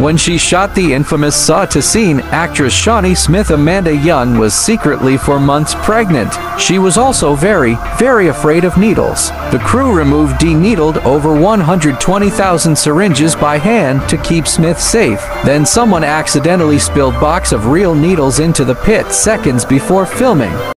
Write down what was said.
When she shot the infamous Saw II Scene, actress Shawnee Smith Amanda Young was secretly four months pregnant. She was also very, very afraid of needles. The crew removed de-needled over 120,000 syringes by hand to keep Smith safe. Then someone accidentally spilled box of real needles into the pit seconds before filming.